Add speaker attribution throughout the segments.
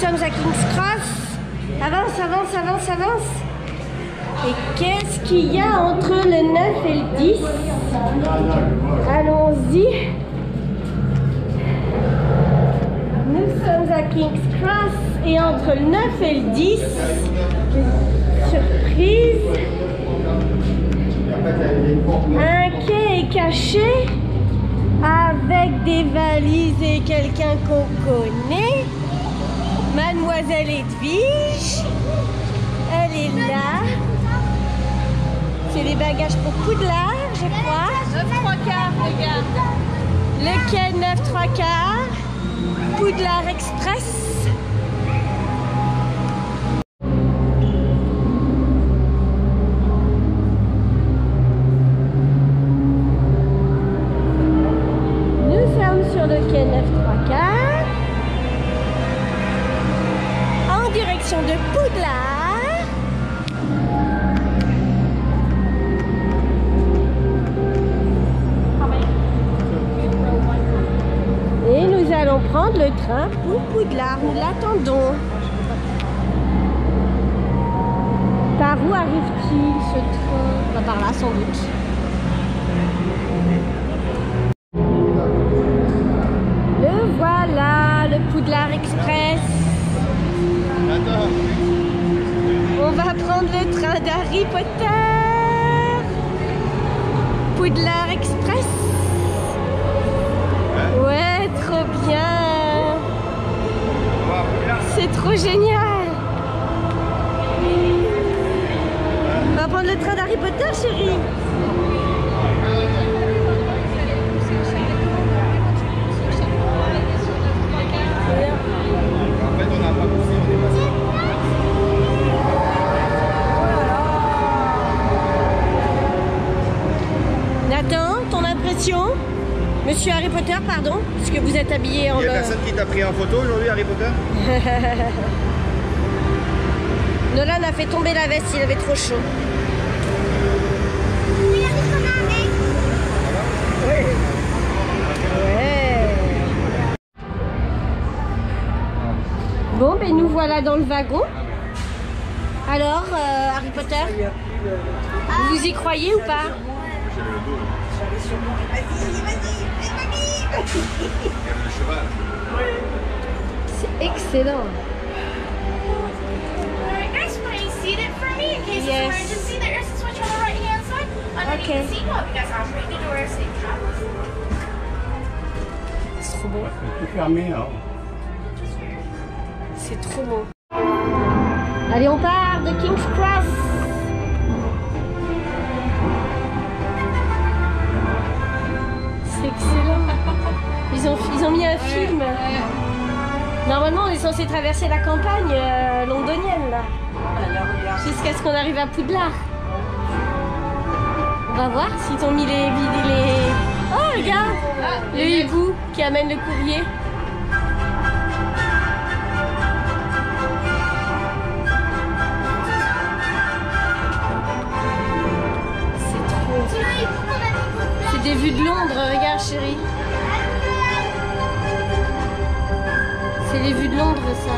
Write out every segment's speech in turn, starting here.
Speaker 1: sommes à King's Cross. Avance, avance, avance, avance. Et qu'est-ce qu'il y a entre le 9 et le 10 Allons-y. Nous sommes à King's Cross et entre le 9 et le 10, surprise, un quai est caché avec des valises et quelqu'un qu'on connaît. Mademoiselle Edwige, elle est là. C'est les bagages pour Poudlard, je crois.
Speaker 2: 9 3 quarts, regarde.
Speaker 1: Le quai 9 3 quarts? Poudlard Express. De Poudlard. Et nous allons prendre le train pour Poudlard. Nous l'attendons. Par où arrive-t-il ce train? Bah, Par là sans doute. Train d'Harry Potter. Poudlard Express. Ouais, trop bien. C'est trop génial. On va prendre le train d'Harry Potter, chérie. Habillé en
Speaker 3: Il y a personne qui t'a pris en photo aujourd'hui, Harry Potter
Speaker 1: Nolan a fait tomber la veste, il avait trop chaud. Ouais. Bon, ben nous voilà dans le wagon. Alors, euh, Harry Potter, vous y croyez ou pas? Excellent.
Speaker 2: Alright, guys, want to seat it for me in case
Speaker 1: Yes.
Speaker 2: of emergency? There is a switch on the right hand side. Underneath
Speaker 1: Okay.
Speaker 2: the seat, help you guys operate the door. Safe travels.
Speaker 1: C'est trop beau.
Speaker 4: fermé, hein.
Speaker 1: C'est trop beau. Allez, on part de King's Cross. Ils ont, mis un film. Normalement, on est censé traverser la campagne euh, londonienne, là. Jusqu'à ce qu'on arrive à Poudlard. On va voir s'ils ont mis les... les... Oh, regarde Le hibou qui amène le courrier. C'est trop. C'est des vues de Londres, regarde chérie. C'est les vues de Londres ça.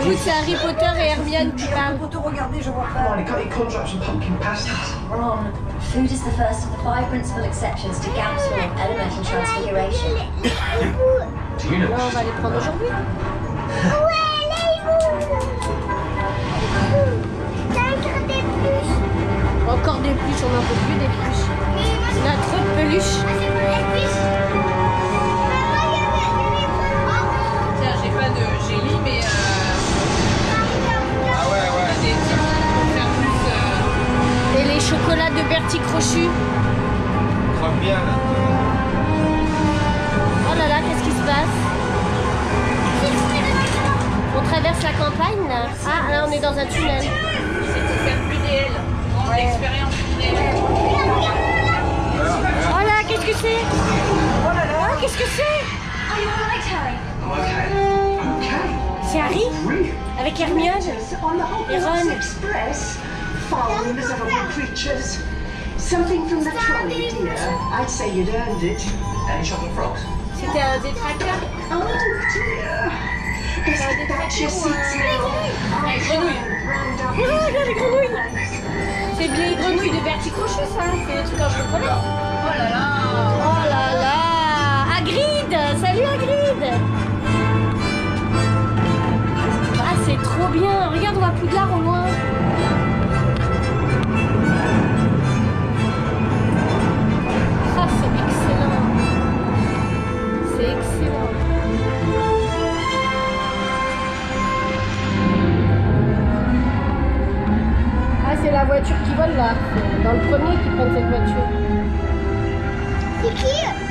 Speaker 1: Écoute, c'est Harry Potter et Hermione qui parlent.
Speaker 5: Contracts for pumpkin pasties.
Speaker 6: Ron, food is the first of the five principal exceptions to Gamswell elemental transfiguration.
Speaker 5: Do you know?
Speaker 1: Là, on va les prendre aujourd'hui. Encore des peluches, on n'en peut plus des peluches. On a trop de peluches. On
Speaker 5: the
Speaker 1: Et Ron.
Speaker 5: Hogwarts Express. Foul, miserable creatures. Something from the trolley, dear. I'd say you'd earned it. Any chocolate frogs?
Speaker 1: C'était un détracteur.
Speaker 5: Oh, dear. Back
Speaker 1: that
Speaker 5: your
Speaker 1: too,
Speaker 5: seats now.
Speaker 2: Les grenouilles.
Speaker 1: Oh, regarde les grenouilles C'est bien les grenouilles de Bertie Crochet, ça C'est des trucs en chocolat.
Speaker 2: Oh là là.
Speaker 1: Oh là là Hagrid Salut Hagrid Trop bien Regarde, on voit Poudlard au loin. Ah, c'est excellent C'est excellent Ah, c'est la voiture qui vole là. Dans le premier qui prennent cette voiture.
Speaker 4: C'est qui?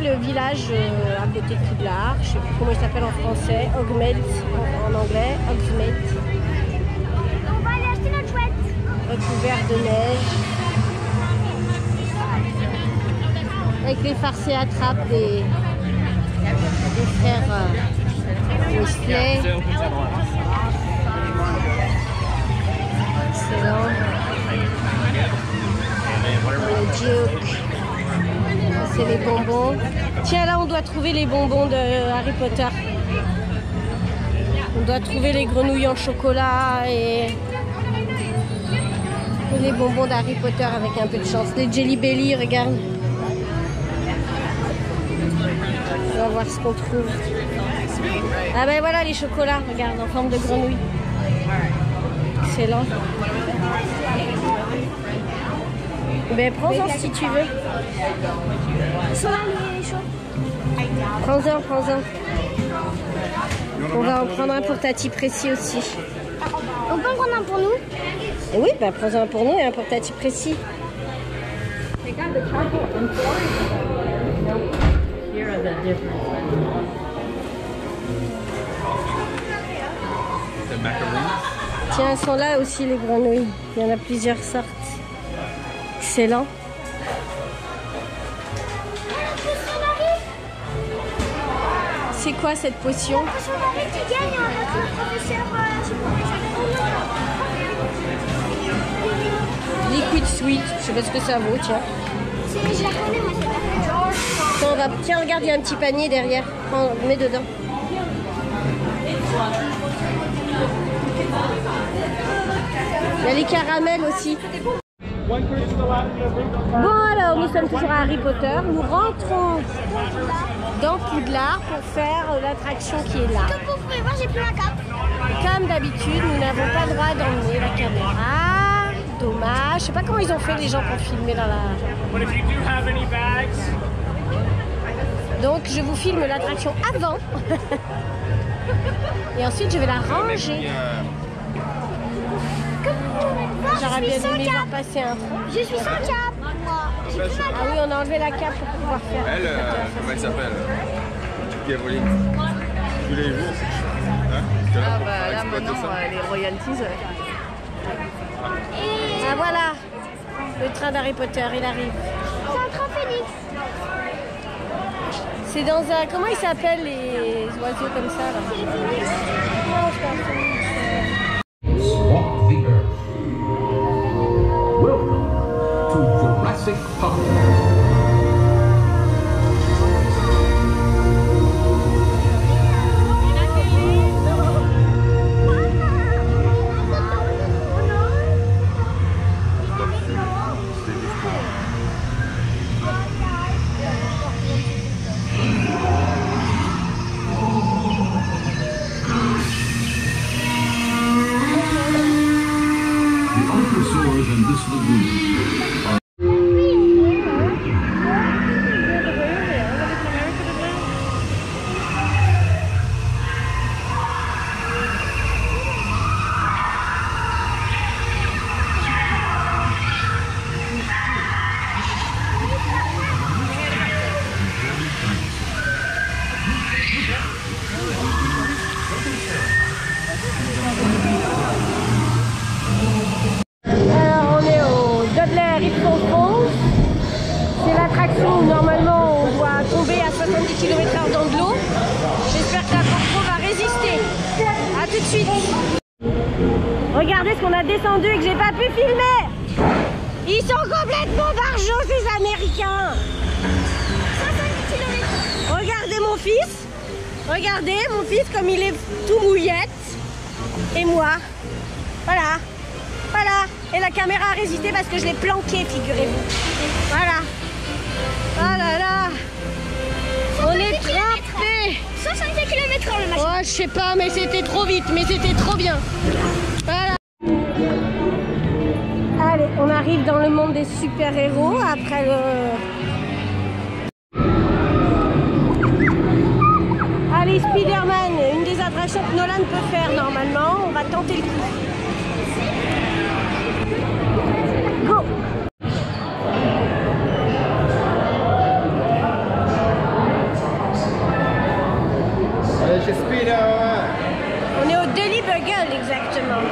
Speaker 4: Le
Speaker 1: village euh, à côté de Poudlard. Je sais plus comment il s'appelle en français. Hogsmeade en, en anglais. Hogsmeade.
Speaker 4: On va aller acheter notre chouette.
Speaker 1: recouvert de neige. Avec les farcés attrapent des, des frères euh. Excellent. Le Duke. C'est les bonbons. Tiens, là, on doit trouver les bonbons de Harry Potter. On doit trouver les grenouilles en chocolat et les bonbons d'Harry Potter avec un peu de chance. Les Jelly Belly, regarde. On va voir ce qu'on trouve. Ah ben voilà les chocolats, regarde, en forme de grenouille. Excellent. Ben prends-en si tu veux. Prends-en, prends-en. On va en prendre un pour Tati Précis aussi.
Speaker 4: On peut en prendre un pour nous
Speaker 1: Et oui, ben prends-en un pour nous et un pour Tati Précis. Tiens, elles sont là aussi les grenouilles. Il y en a plusieurs sortes. Excellent. C'est quoi cette potion. Liquid Sweet. Je sais pas ce que ça vaut, tiens. Va... tiens regarde, il y a un petit panier derrière. Prends, mets dedans. Il y a les caramels aussi. Bon alors, nous sommes toujours à Harry Potter. Nous rentrons dans Poudlard pour faire l'attraction qui est là.
Speaker 4: Comme vous pouvez voir, j'ai plus ma cape.
Speaker 1: Comme d'habitude, nous n'avons pas le droit d'emmener la caméra. Dommage. Je sais pas comment ils ont fait les gens pour filmer dans la.
Speaker 7: But if you do have any bags,
Speaker 1: Donc je vous filme l'attraction avant. Et ensuite je vais la ranger. J'aurais bien aimé voir passer un train.
Speaker 4: Je suis sans cape, moi. J'ai plus ma
Speaker 1: Ah oui, on a enlevé la cape pour pouvoir faire.
Speaker 3: Elle, euh, comment elle s'appelle volé Tous les jours. Hein
Speaker 2: Ah bah là maintenant,
Speaker 3: ça.
Speaker 2: euh, les royalties.
Speaker 1: Ah voilà, le train d'Harry Potter, il arrive.
Speaker 4: C'est un train phénix.
Speaker 1: C'est dans un. Comment ils s'appellent les oiseaux comme ça là?
Speaker 8: Jurassic
Speaker 1: Descendu et que j'ai pas pu filmer. Ils sont complètement barjots ces Américains.
Speaker 4: 70 km.
Speaker 1: Regardez mon fils. Regardez mon fils comme il est tout mouillette. Et moi. Voilà. Voilà. Et la caméra a résisté parce que je l'ai planqué, figurez-vous. Voilà. Oh là là. On est trempés.
Speaker 4: 70 km le machin.
Speaker 1: Oh, je sais pas, mais c'était trop vite, mais c'était trop bien. Voilà. Allez, on arrive dans le monde des super-héros après le. Allez, Spider-Man, une des attractions que Nolan peut faire normalement. On va tenter le coup. Go
Speaker 3: Allez chez Speed, ouais.
Speaker 1: On est au Deli Bugle exactement.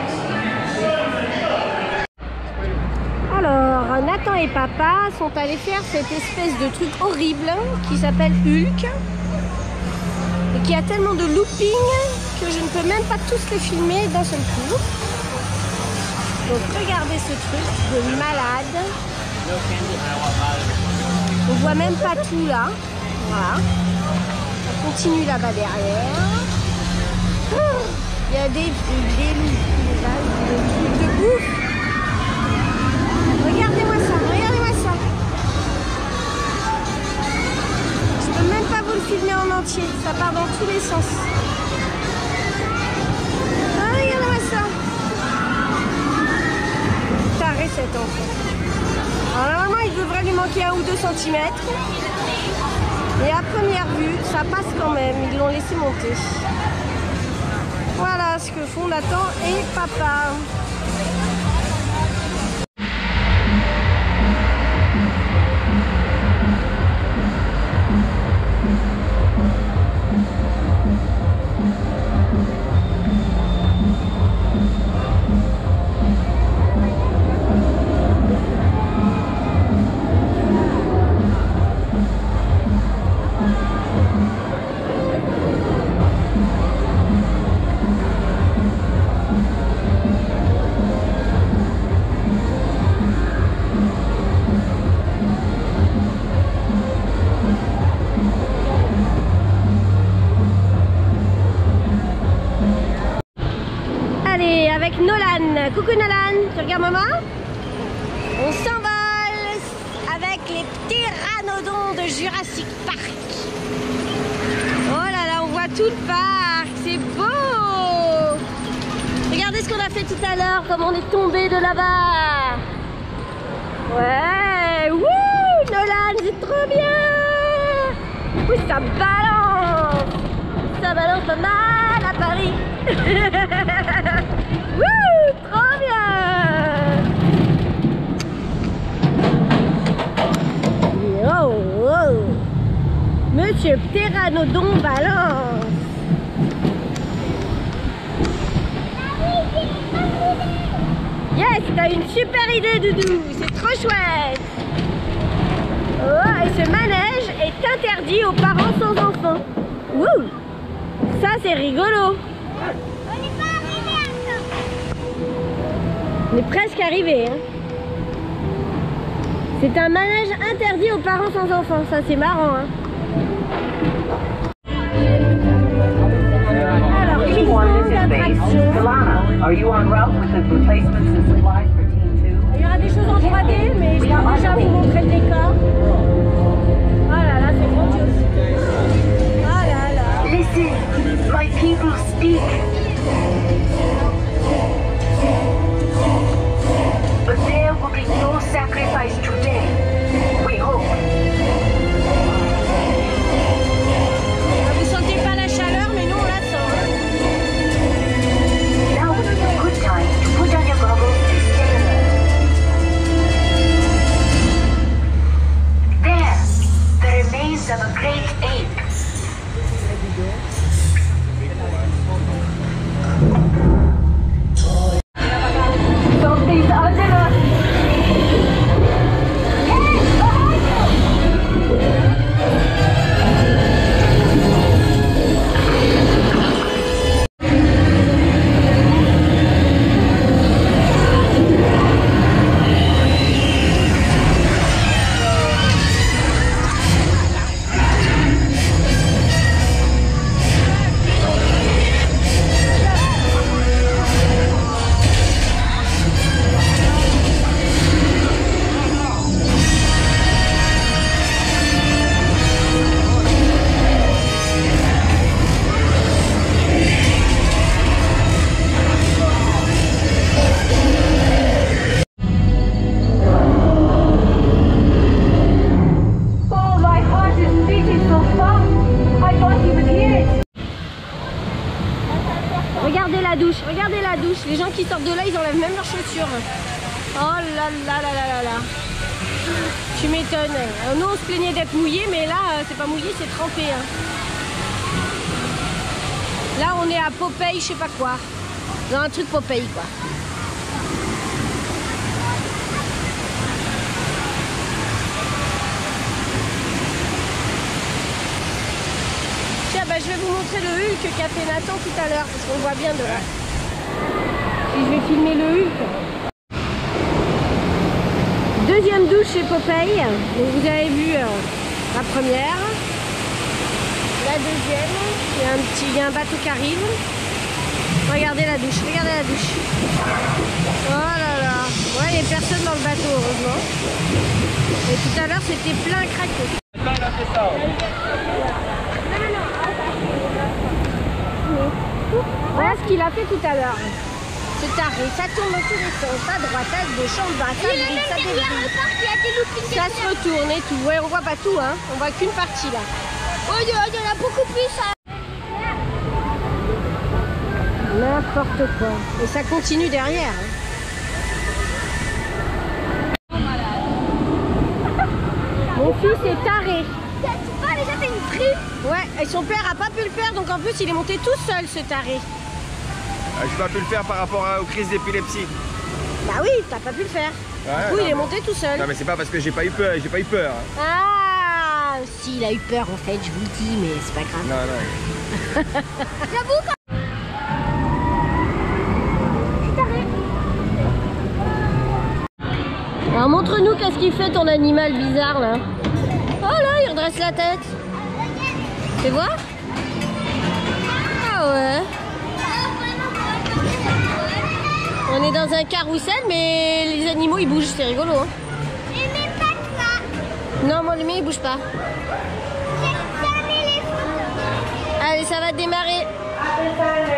Speaker 1: Alors, Nathan et papa sont allés faire cette espèce de truc horrible qui s'appelle Hulk et qui a tellement de looping que je ne peux même pas tous les filmer d'un seul coup. Donc regardez ce truc de malade. On voit même pas tout là. Voilà. On continue là-bas derrière. Oh, Il y a des, des Regardez-moi ça, regardez-moi ça. Je peux même pas vous le filmer en entier, ça part dans tous les sens. Ah, regardez-moi ça. Taré cet enfant. Alors normalement il devrait lui manquer un ou deux centimètres. Et à première vue, ça passe quand même, ils l'ont laissé monter. Voilà ce que font Nathan et papa. De Jurassic Park. Oh là là, on voit tout le parc, c'est beau Regardez ce qu'on a fait tout à l'heure, comme on est tombé de là-bas. Ouais, wouh Nolan, c'est trop bien Oui, ça balance Ça balance pas mal à Paris Monsieur Pteranodon balance Yes, t'as une super idée, Doudou. C'est trop chouette. Oh, et ce manège est interdit aux parents sans enfants. Wouh Ça, c'est rigolo.
Speaker 4: On n'est pas arrivé.
Speaker 1: On est presque arrivé. hein. C'est un manège interdit aux parents sans enfants. Ça, c'est marrant. hein. Alors, qui sont d'attraction
Speaker 9: Lana, are you on route with the replacements and supplies for Team 2?
Speaker 1: Il y aura des choses en 3D, mais je peux déjà vous montrer le décor. Oh là là, c'est grandiose. Oh là là.
Speaker 9: Listen, my people speak.
Speaker 1: Mouillé, c'est trempé. hein. Là, on est à Popeye, je sais pas quoi. Dans un truc Popeye, quoi. Tiens, bah, je vais vous montrer le Hulk qu'a fait Nathan tout à l'heure, parce qu'on voit bien de là. Puis je vais filmer le Hulk. Deuxième douche chez Popeye. Vous avez vu euh, la première. La deuxième. Il y a un petit y a un bateau qui arrive. Regardez la douche, regardez la douche. Oh là là. Ouais, il n'y a personne dans le bateau, heureusement. Et tout à l'heure, c'était plein craqué. Voilà ce qu'il a fait tout à l'heure. C'est taré, ça tourne dans tous les sens, à droite, à gauche, en bas, ça brille, ça
Speaker 4: derrière
Speaker 1: débrille.
Speaker 4: le parc, il y a des loopings.
Speaker 1: Ça se retourne et tout. Ouais, on voit pas tout, hein. On voit qu'une partie là.
Speaker 4: Oh, il y en a- beaucoup plus. hein.
Speaker 1: N'importe quoi. Et ça continue derrière. hein. Mon fils est taré.
Speaker 4: Tu vois, déjà, t'as une tripe.
Speaker 1: Ouais, et son père a pas pu le faire, donc en plus il est monté tout seul ce taré.
Speaker 3: Ah, J'ai pas pu le faire par rapport à- aux crises d'épilepsie.
Speaker 1: Bah oui, t'as pas pu le faire.
Speaker 3: Ouais,
Speaker 1: du coup,
Speaker 3: non,
Speaker 1: il est
Speaker 3: mais-
Speaker 1: monté tout seul.
Speaker 3: Non mais c'est pas parce que j'ai pas eu peur, j'ai pas eu peur. hein.
Speaker 1: Ah, si, il a eu peur en fait, je vous le dis, mais c'est pas grave.
Speaker 3: Non, non.
Speaker 4: J'avoue, quand
Speaker 1: Alors montre-nous qu'est-ce qu'il fait ton animal bizarre là. Oh là, il redresse la tête. Tu vois Ah ouais. On est dans un carrousel, mais les animaux ils bougent, c'est rigolo. Hein.
Speaker 4: Et là.
Speaker 1: Non, moi le mien il bouge pas.
Speaker 4: J'ai fermé les photos.
Speaker 1: Allez, ça va démarrer. Go